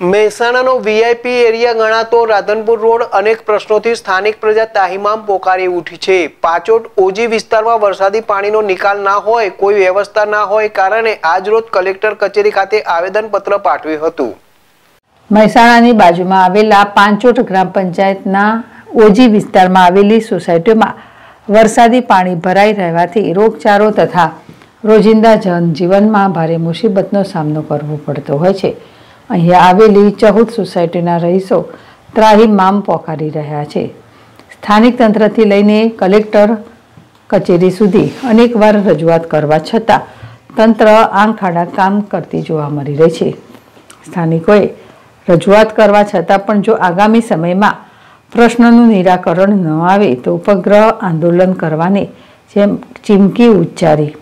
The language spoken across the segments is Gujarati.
મહેસાણાનો વીઆઈપી એરિયા ગણાતો રાધનપુર રોડ અનેક પ્રશ્નોથી સ્થાનિક પ્રજા તાહીમામ પોકારી ઉઠી છે. પાચોટ ઓજી વિસ્તારમાં વરસાદી પાણીનો નિકાલ ના હોય, કોઈ વ્યવસ્થા ના હોય કારણે આજરોજ કલેક્ટર કચેરી ખાતે આવેદનપત્ર પાઠવ્યું હતું. મહેસાણાની બાજુમાં આવેલા પાંચોટ ગ્રામ પંચાયતના ઓજી વિસ્તારમાં આવેલી સોસાયટીમાં વરસાદી પાણી ભરાઈ રહેવાથી રોગચાળો તથા રોજિંદા જનજીવનમાં ભારે મુસીબતનો સામનો કરવો પડતો હોય છે. અહીંયા આવેલી ચૌદ સોસાયટીના રહીશો ત્રાહિમામ પોકારી રહ્યા છે. સ્થાનિક તંત્રથી લઈને કલેક્ટર કચેરી સુધી અનેકવાર રજૂઆત કરવા છતાં તંત્ર આંખાડા કામ કરતી જોવા મળી રહી છે. સ્થાનિકોએ રજૂઆત કરવા છતાં પણ જો આગામી સમયમાં પ્રશ્નનું નિરાકરણ ન આવે તો ઉપગ્રહ આંદોલન કરવાની જેમ ચીમકી ઉચ્ચારી.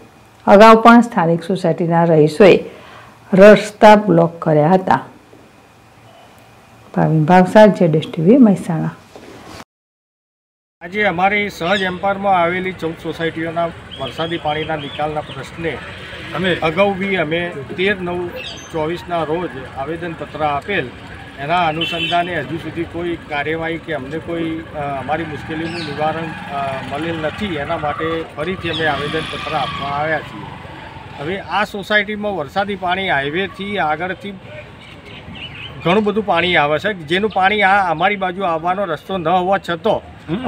અગાઉ પણ સ્થાનિક સોસાયટીના રહીશોએ રસ્તા બ્લોક કર્યા હતા. ભાવિન ભાવસાર જેડેશ ટીવી મહેસાણા. આજે અમારી સહજ એમ્પાયરમાં આવેલી ચૌદ સોસાયટીઓના વરસાદી પાણીના નિકાલના પ્રશ્ને અમે અગાઉ બી અમે તેર નવ ચોવીસના રોજ આવેદનપત્ર આપેલ. એના અનુસંધાને હજુ સુધી કોઈ કાર્યવાહી કે અમને કોઈ અમારી મુશ્કેલીનું નિવારણ મળેલ નથી. એના માટે ફરીથી અમે આવેદનપત્ર આપવા આવ્યા છીએ. હવે આ સોસાયટીમાં વરસાદી પાણી હાઈવેથી આગળથી ઘણું બધું પાણી આવે છે. જેનું પાણી આ અમારી બાજુ આવવાનો રસ્તો ન હોવા છતાં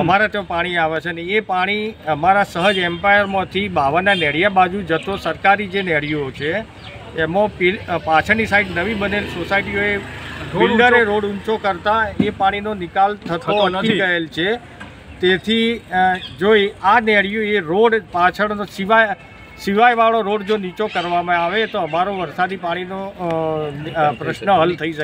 અમારે ત્યાં પાણી આવે છે ને એ પાણી અમારા સહજ એમ્પાયરમાંથી બાવનના નેડિયા બાજુ જતો સરકારી જે નેડિયો છે એમાં પાછળની સાઈડ નવી બનેલ સોસાયટીઓએ બિલ્ડરે રોડ ઊંચો કરતા એ પાણીનો નિકાલ થતો નથી. ગયેલ છે. તેથી જોઈ આ નેડિયો એ રોડ પાછળનો સિવાય સિવાયવાળો રોડ જો નીચો કરવામાં આવે તો અમારો વરસાદી પાણીનો પ્રશ્ન હલ થઈ શકે.